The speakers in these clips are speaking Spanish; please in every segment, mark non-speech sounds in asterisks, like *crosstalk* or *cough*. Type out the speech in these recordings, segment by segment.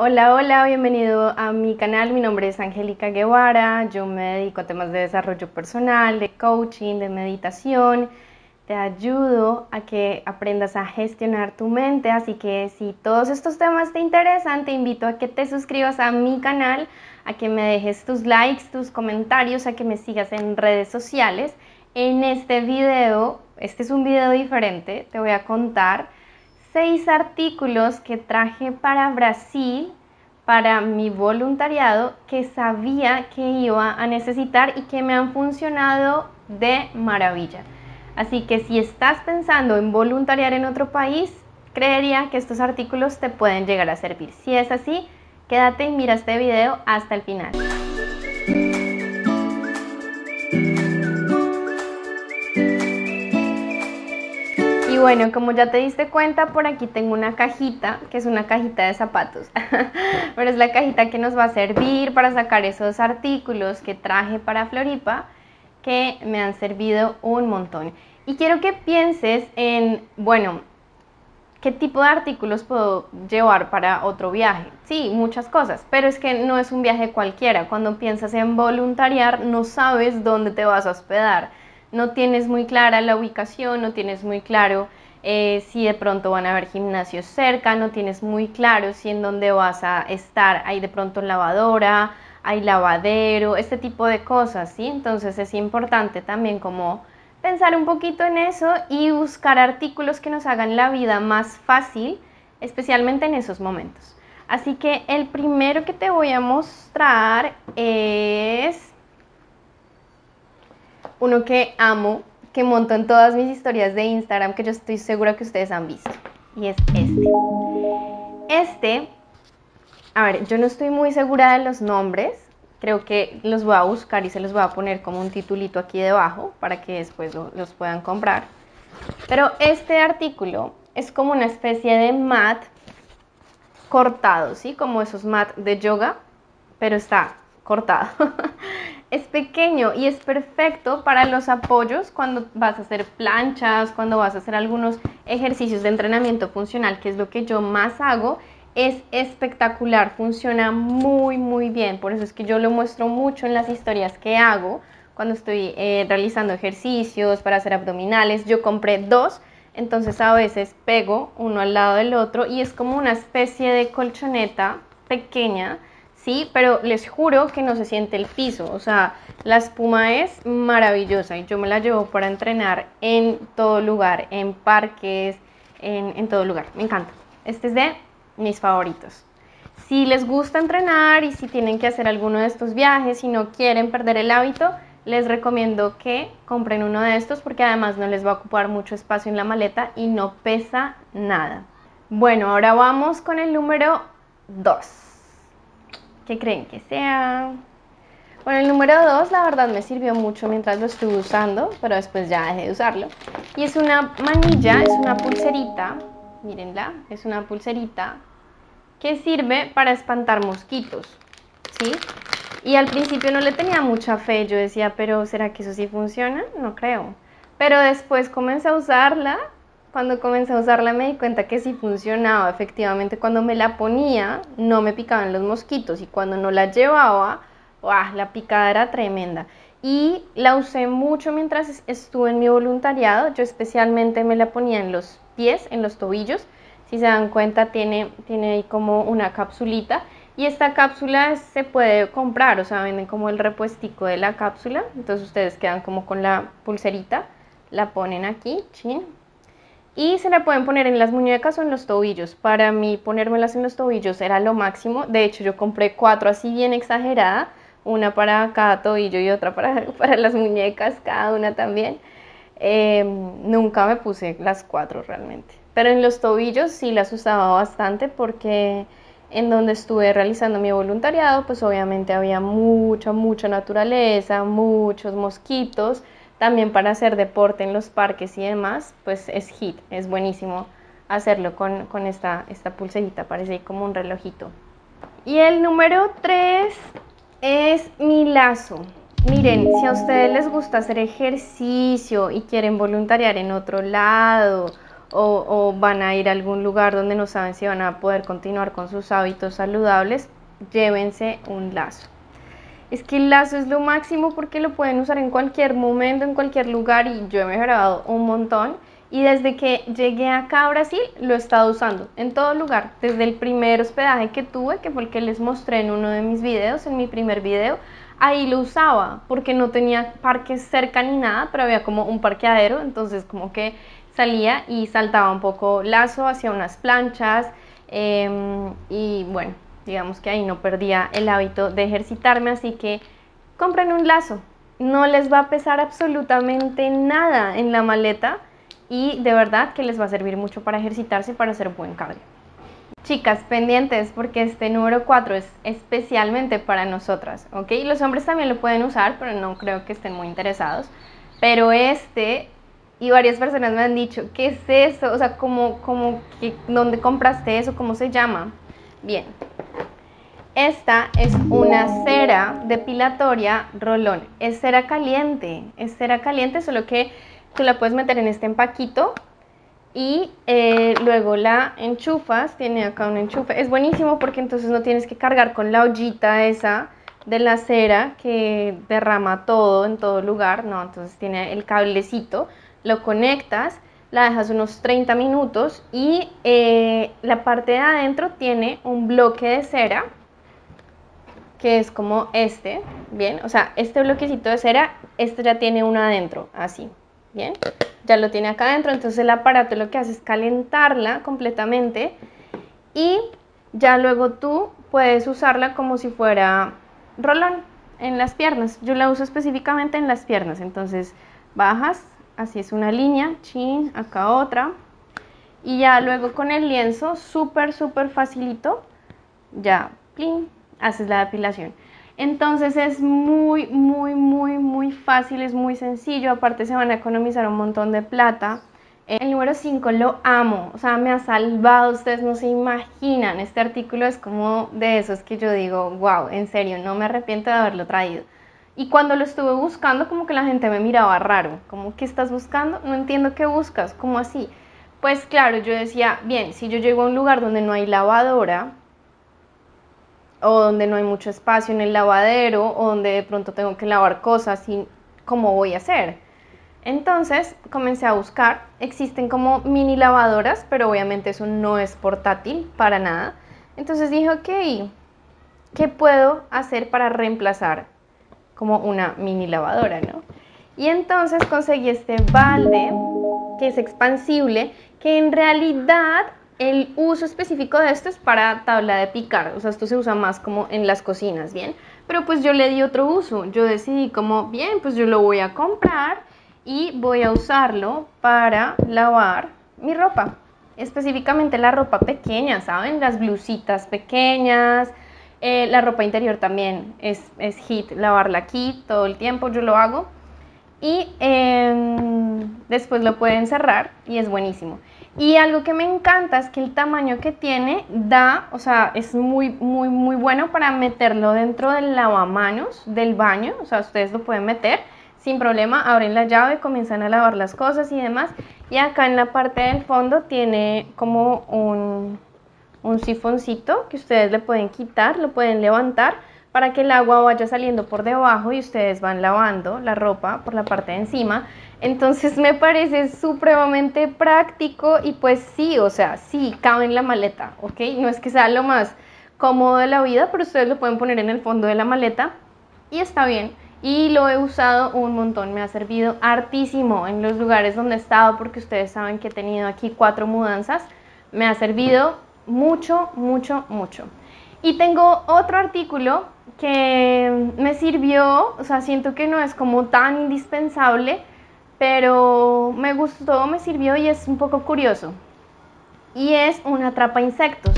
Hola, hola, bienvenido a mi canal. Mi nombre es Angélica Guevara. Yo me dedico a temas de desarrollo personal, de coaching, de meditación. Te ayudo a que aprendas a gestionar tu mente. Así que si todos estos temas te interesan, te invito a que te suscribas a mi canal, a que me dejes tus likes, tus comentarios, a que me sigas en redes sociales. En este video, este es un video diferente, te voy a contar seis artículos que traje para Brasil para mi voluntariado que sabía que iba a necesitar y que me han funcionado de maravilla. Así que si estás pensando en voluntariar en otro país, creería que estos artículos te pueden llegar a servir. Si es así, quédate y mira este video hasta el final. Bueno, como ya te diste cuenta, por aquí tengo una cajita, que es una cajita de zapatos, *laughs* pero es la cajita que nos va a servir para sacar esos artículos que traje para Floripa, que me han servido un montón. Y quiero que pienses en, bueno, ¿qué tipo de artículos puedo llevar para otro viaje? Sí, muchas cosas, pero es que no es un viaje cualquiera. Cuando piensas en voluntariar, no sabes dónde te vas a hospedar no tienes muy clara la ubicación, no tienes muy claro eh, si de pronto van a haber gimnasios cerca, no tienes muy claro si en dónde vas a estar, hay de pronto lavadora, hay lavadero, este tipo de cosas, ¿sí? Entonces es importante también como pensar un poquito en eso y buscar artículos que nos hagan la vida más fácil, especialmente en esos momentos. Así que el primero que te voy a mostrar es uno que amo, que monto en todas mis historias de Instagram, que yo estoy segura que ustedes han visto. Y es este. Este, a ver, yo no estoy muy segura de los nombres. Creo que los voy a buscar y se los voy a poner como un titulito aquí debajo para que después los puedan comprar. Pero este artículo es como una especie de mat cortado, ¿sí? Como esos mat de yoga, pero está cortado. *laughs* es pequeño y es perfecto para los apoyos cuando vas a hacer planchas, cuando vas a hacer algunos ejercicios de entrenamiento funcional, que es lo que yo más hago. Es espectacular, funciona muy muy bien, por eso es que yo lo muestro mucho en las historias que hago cuando estoy eh, realizando ejercicios para hacer abdominales. Yo compré dos, entonces a veces pego uno al lado del otro y es como una especie de colchoneta pequeña sí, pero les juro que no se siente el piso, o sea, la espuma es maravillosa y yo me la llevo para entrenar en todo lugar, en parques, en, todo lugar, me encanta. Este es de mis favoritos. Si les gusta entrenar y si tienen que hacer alguno de estos viajes y no quieren perder el hábito, les recomiendo que compren uno de estos porque además no les va a ocupar mucho espacio en la maleta y no pesa nada. Bueno, ahora vamos con el número 2. ¿Qué creen que sea? Bueno, el número 2 la verdad me sirvió mucho mientras lo estuve usando, pero después ya dejé de usarlo. Y es una manilla, es una pulserita, mírenla, es una pulserita que sirve para espantar mosquitos, ¿sí? Y al principio no le tenía mucha fe, yo decía, pero ¿será que eso sí funciona? No creo. Pero después comencé a usarla cuando comencé a usarla me di cuenta que sí funcionaba. Efectivamente, cuando me la ponía no me picaban los mosquitos y cuando no la llevaba, la picada era tremenda. Y la usé mucho mientras estuve en mi voluntariado. Yo especialmente me la ponía en los pies, en los tobillos. Si se dan cuenta, tiene, tiene ahí como una capsulita. Y esta cápsula se puede comprar, o sea, venden como el repuestico de la cápsula. Entonces ustedes quedan como con la pulserita, la ponen aquí, chin, y se le pueden poner en las muñecas o en los tobillos. Para mí ponérmelas en los tobillos era lo máximo. De hecho yo compré cuatro así bien exagerada, una para cada tobillo y otra para, *laughs* para las muñecas, cada una también. Em, nunca me puse las cuatro realmente. Pero en los tobillos sí las usaba bastante porque en donde estuve realizando mi voluntariado, pues obviamente había mucha, mucha naturaleza, muchos mosquitos también para hacer deporte en los parques y demás, pues es hit, es buenísimo hacerlo con, esta, esta pulserita, parece como un relojito. Y el número 3 es mi lazo. Miren, si a ustedes les gusta hacer ejercicio y quieren voluntariar en otro lado, o, van a ir a algún lugar donde no saben si van a poder continuar con sus hábitos saludables, llévense un lazo. Es que el lazo es lo máximo porque lo pueden usar en cualquier momento, en cualquier lugar y yo he mejorado un montón. Y desde que llegué acá a Brasil lo he estado usando en todo lugar. Desde el primer hospedaje que tuve, que fue el que les mostré en uno de mis videos, en mi primer video, ahí lo usaba porque no tenía parques cerca ni nada, pero había como un parqueadero, entonces como que salía y saltaba un poco lazo hacia unas planchas em, y bueno, digamos que ahí no perdía el hábito de ejercitarme, así que compren un lazo, no les va a pesar absolutamente nada en la maleta y de verdad que les va a servir mucho para ejercitarse y para hacer buen cardio. Chicas, pendientes porque este número 4 es especialmente para nosotras, ¿ok? Los hombres también lo pueden usar, pero no creo que estén muy interesados. Pero este y varias personas me han dicho, ¿qué es eso? O sea, ¿cómo, cómo, ¿dónde compraste eso? ¿Cómo se llama? Bien, esta es una cera depilatoria rolón. Es cera caliente, es cera caliente, solo que tú la puedes meter en este empaquito y eh, luego la enchufas, tiene acá un enchufe. Es buenísimo porque entonces no tienes que cargar con la ollita esa de la cera que derrama todo en todo lugar, no, entonces tiene el cablecito lo conectas, la dejas unos 30 minutos y eh, la parte de adentro tiene un bloque de cera que es como este, bien, o sea, este bloquecito de cera, este ya tiene uno adentro, así, bien, ya lo tiene acá adentro, entonces el aparato lo que hace es calentarla completamente y ya luego tú puedes usarla como si fuera rolón en las piernas, yo la uso específicamente en las piernas, entonces bajas, así es una línea, chin, acá otra. Y ya luego con el lienzo, súper, súper facilito, ya, plin, haces la depilación. Entonces es muy, muy, muy, muy fácil, es muy sencillo, aparte se van a economizar un montón de plata. El número 5 lo amo, o sea, me ha salvado, ustedes no se imaginan, este artículo es como de esos que yo digo, wow, en serio, no me arrepiento de haberlo traído. Y cuando lo estuve buscando, como que la gente me miraba raro, como, ¿qué estás buscando? No entiendo qué buscas, ¿cómo así? Pues claro, yo decía, bien, si yo llego a un lugar donde no hay lavadora, o donde no hay mucho espacio en el lavadero, o donde de pronto tengo que lavar cosas, ¿cómo voy a hacer? Entonces comencé a buscar, existen como mini lavadoras, pero obviamente eso no es portátil para nada. Entonces dije, ok, ¿qué puedo hacer para reemplazar como una mini lavadora, ¿no? Y entonces conseguí este balde que es expansible, que en realidad el uso específico de esto es para tabla de picar, o sea, esto se usa más como en las cocinas, ¿bien? Pero pues yo le di otro uso, yo decidí como, bien, pues yo lo voy a comprar y voy a usarlo para lavar mi ropa, específicamente la ropa pequeña, ¿saben? Las blusitas pequeñas, eh, la ropa interior también es, es, hit, lavarla aquí todo el tiempo, yo lo hago. Y em, después lo pueden cerrar y es buenísimo. Y algo que me encanta es que el tamaño que tiene da, o sea, es muy, muy, muy bueno para meterlo dentro del lavamanos del baño. O sea, ustedes lo pueden meter sin problema, abren la llave, comienzan a lavar las cosas y demás. Y acá en la parte del fondo tiene como un, un sifoncito que ustedes le pueden quitar, lo pueden levantar para que el agua vaya saliendo por debajo y ustedes van lavando la ropa por la parte de encima. Entonces me parece supremamente práctico y pues sí, o sea, sí, cabe en la maleta, ¿ok? No es que sea lo más cómodo de la vida, pero ustedes lo pueden poner en el fondo de la maleta y está bien. Y lo he usado un montón, me ha servido hartísimo en los lugares donde he estado porque ustedes saben que he tenido aquí cuatro mudanzas. Me ha servido mucho, mucho, mucho. Y tengo otro artículo que me sirvió, o sea, siento que no es como tan indispensable, pero me gustó, me sirvió y es un poco curioso. Y es un atrapa insectos.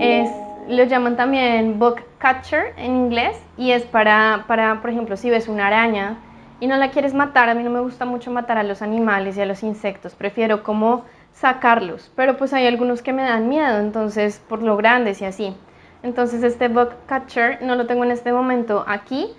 Es, lo llaman también bug catcher en inglés y es para, para, por ejemplo, si ves una araña y no la quieres matar, a mí no me gusta mucho matar a los animales y a los insectos, prefiero como sacarlos, pero pues hay algunos que me dan miedo, entonces por lo grandes y así. Entonces este bug catcher no lo tengo en este momento aquí,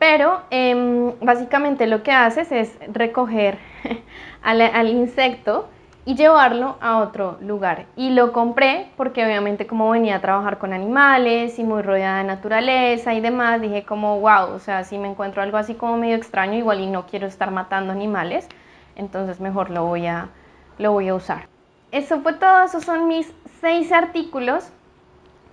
pero em, básicamente lo que haces es recoger *laughs* al, al, insecto y llevarlo a otro lugar. Y lo compré porque obviamente como venía a trabajar con animales y muy rodeada de naturaleza y demás, dije como, wow, o sea, si me encuentro algo así como medio extraño, igual y no quiero estar matando animales, entonces mejor lo voy a, lo voy a usar. Eso fue todo, esos son mis seis artículos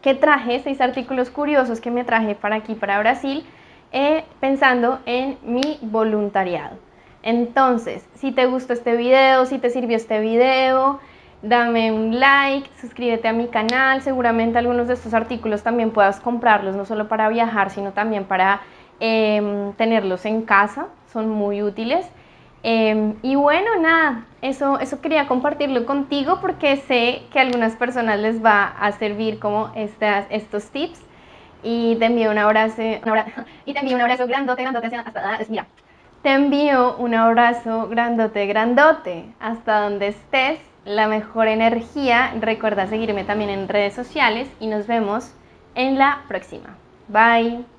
que traje, seis artículos curiosos que me traje para aquí, para Brasil, eh, pensando en mi voluntariado. Entonces, si te gustó este video, si te sirvió este video, dame un like, suscríbete a mi canal, seguramente algunos de estos artículos también puedas comprarlos, no solo para viajar, sino también para em, tenerlos en casa, son muy útiles. Em, y bueno, nada, eso, eso quería compartirlo contigo porque sé que a algunas personas les va a servir como estas, estos tips. Y te envío un abrazo, y te envío un abrazo grandote, grandote, hasta, mira, te envío un abrazo grandote, grandote, hasta donde estés, la mejor energía. Recuerda seguirme también en redes sociales y nos vemos en la próxima. Bye.